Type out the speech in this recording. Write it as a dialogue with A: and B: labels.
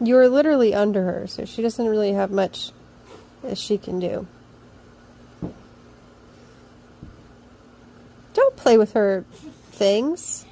A: You're literally under her, so she doesn't really have much that she can do. Don't play with her things.